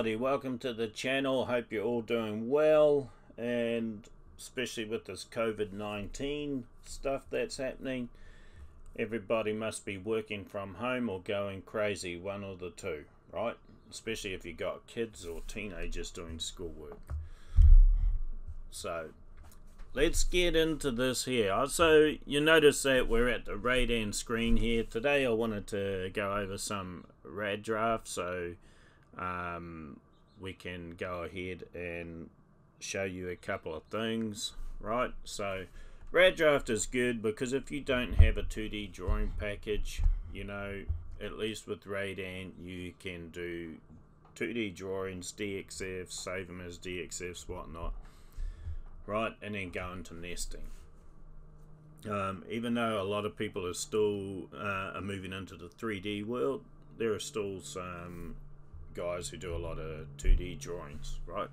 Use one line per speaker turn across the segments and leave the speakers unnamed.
Everybody, welcome to the channel. Hope you're all doing well and especially with this COVID-19 stuff that's happening. Everybody must be working from home or going crazy, one or the two, right? Especially if you've got kids or teenagers doing schoolwork. So let's get into this here. Uh, so you notice that we're at the Radan screen here. Today I wanted to go over some Radraft so um, we can go ahead and show you a couple of things, right? So Radraft is good because if you don't have a 2D drawing package, you know, at least with Radan you can do 2D drawings, DXFs, save them as DXFs, whatnot right? And then go into nesting. Um, even though a lot of people are still uh, are moving into the 3D world, there are still some guys who do a lot of 2D drawings, right?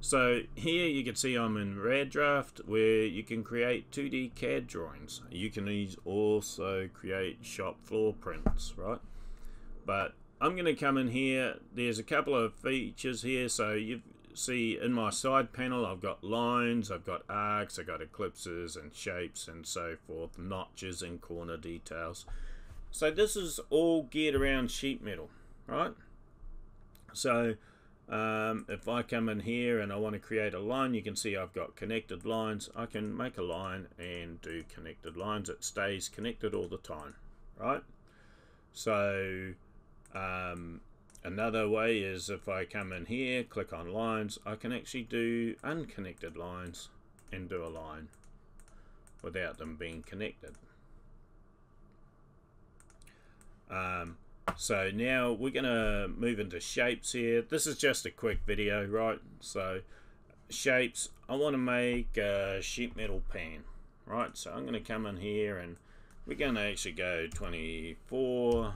So here you can see I'm in Radraft where you can create 2D CAD drawings. You can also create shop floor prints, right? But I'm going to come in here. There's a couple of features here. So you've see in my side panel I've got lines, I've got arcs, I've got ellipses and shapes and so forth, notches and corner details. So this is all geared around sheet metal, right? So um, if I come in here and I want to create a line, you can see I've got connected lines. I can make a line and do connected lines. It stays connected all the time, right? So um, Another way is if I come in here, click on lines, I can actually do unconnected lines and do a line without them being connected. Um, so now we're going to move into shapes here. This is just a quick video, right? So shapes, I want to make a sheet metal pan, right? So I'm going to come in here and we're going to actually go 24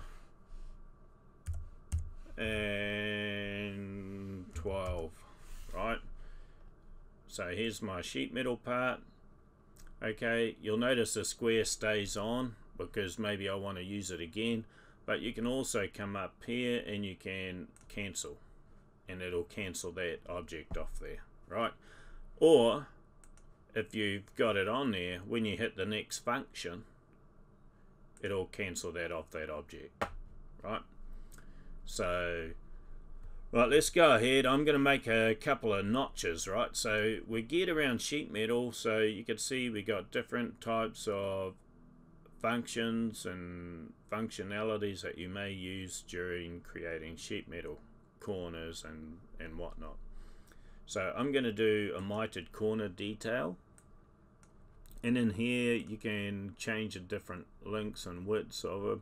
and 12 right so here's my sheet metal part okay you'll notice the square stays on because maybe I want to use it again but you can also come up here and you can cancel and it'll cancel that object off there right or if you've got it on there when you hit the next function it'll cancel that off that object right so, right, let's go ahead. I'm going to make a couple of notches, right? So we're geared around sheet metal, so you can see we got different types of functions and functionalities that you may use during creating sheet metal corners and, and whatnot. So I'm going to do a mitered corner detail. And in here you can change the different lengths and widths of them.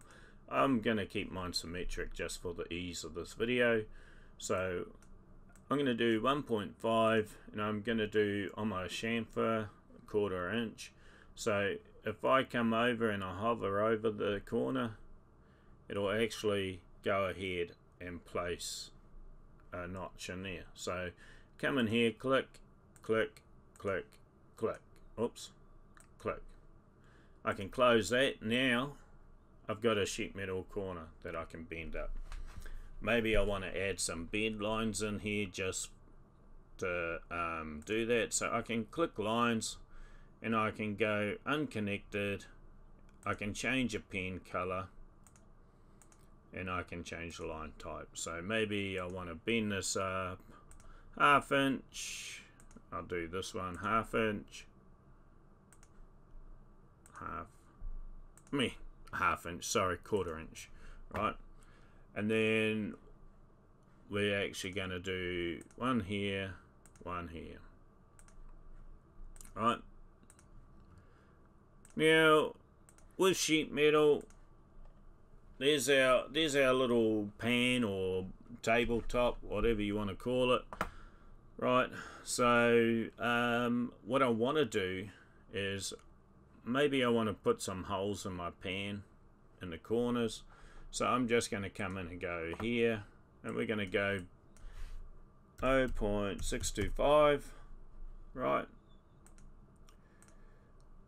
I'm going to keep mine symmetric just for the ease of this video. So I'm going to do 1.5 and I'm going to do on my chamfer quarter inch. So if I come over and I hover over the corner, it'll actually go ahead and place a notch in there. So come in here, click, click, click, click. Oops, click. I can close that now I've got a sheet metal corner that I can bend up. Maybe I want to add some bend lines in here just to um, do that. So I can click lines and I can go unconnected. I can change a pen color and I can change the line type. So maybe I want to bend this up half inch. I'll do this one half inch. Half. Me half inch, sorry, quarter inch, right? And then we're actually going to do one here, one here, right? Now, with sheet metal, there's our there's our little pan or tabletop, whatever you want to call it, right? So um, what I want to do is maybe I want to put some holes in my pan in the corners so I'm just going to come in and go here and we're going to go 0.625 right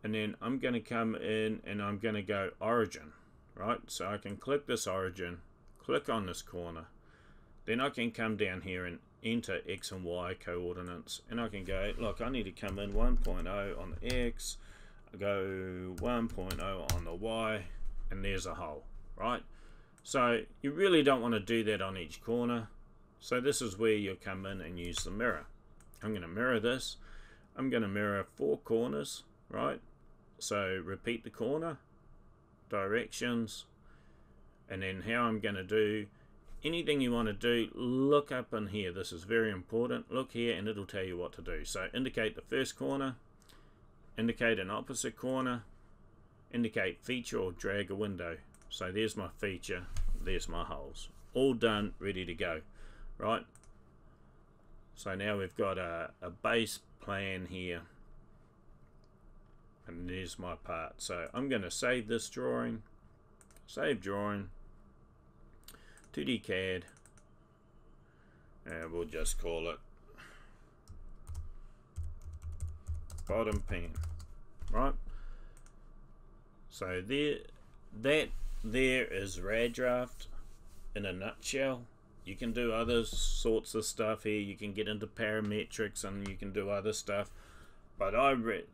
and then I'm going to come in and I'm going to go origin right? So I can click this origin click on this corner. Then I can come down here and enter X and Y coordinates and I can go look I need to come in 1.0 on the X go 1.0 on the Y and there's a hole right? So you really don't want to do that on each corner. So this is where you'll come in and use the mirror. I'm going to mirror this. I'm going to mirror four corners right so repeat the corner directions and then how I'm going to do anything you want to do look up in here. This is very important. Look here and it'll tell you what to do. So indicate the first corner indicate an opposite corner indicate feature or drag a window. So there's my feature there's my holes. All done ready to go right? So now we've got a, a base plan here and there's my part. So I'm going to save this drawing. Save drawing. 2D CAD. And we'll just call it bottom pan right? So there that there is Radraft in a nutshell. You can do other sorts of stuff here. You can get into parametrics and you can do other stuff. But I re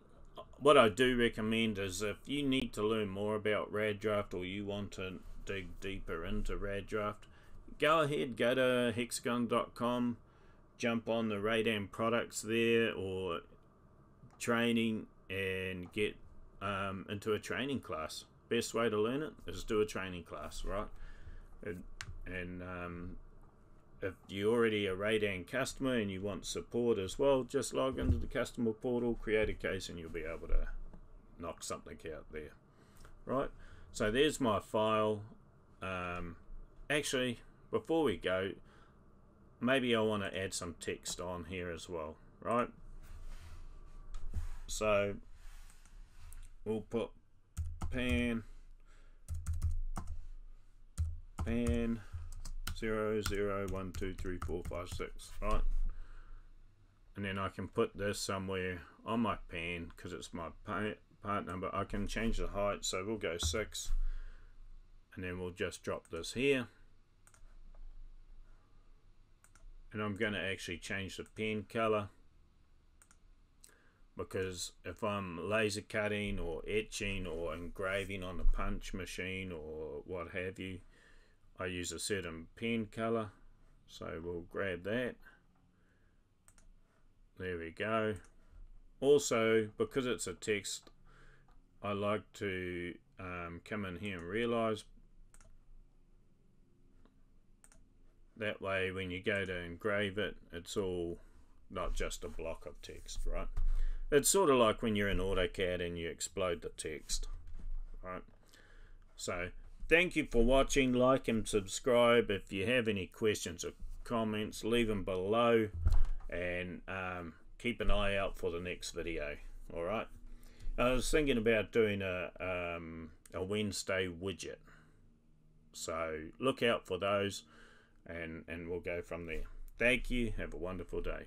what I do recommend is if you need to learn more about Radraft or you want to dig deeper into Radraft go ahead, go to hexagon.com, jump on the Radan products there or training and get um, into a training class. Best way to learn it is do a training class, right? And, and um, if you're already a Radan customer and you want support as well, just log into the customer portal, create a case, and you'll be able to knock something out there, right? So there's my file. Um, actually, before we go, maybe I want to add some text on here as well, right? So we'll put pan pan zero zero one two three four five six, right? And then I can put this somewhere on my pan because it's my part number. I can change the height, so we'll go six, and then we'll just drop this here and I'm going to actually change the pen color because if I'm laser cutting or etching or engraving on a punch machine or what have you I use a certain pen color so we'll grab that there we go also because it's a text I like to um, come in here and realize That way when you go to engrave it, it's all not just a block of text, right? It's sort of like when you're in AutoCAD and you explode the text, right? So thank you for watching. Like and subscribe. If you have any questions or comments, leave them below and um, keep an eye out for the next video, all right? I was thinking about doing a, um, a Wednesday widget. So look out for those and and we'll go from there. Thank you. Have a wonderful day.